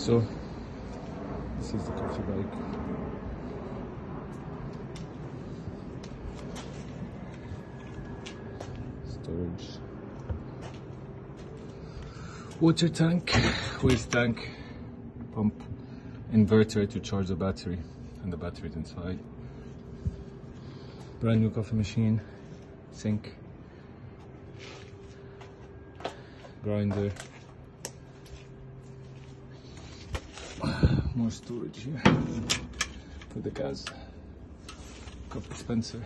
So this is the coffee bike. Storage. Water tank, waste tank, pump, inverter to charge the battery, and the battery inside. Brand new coffee machine, sink, grinder. More storage here for the gas. Cup dispenser.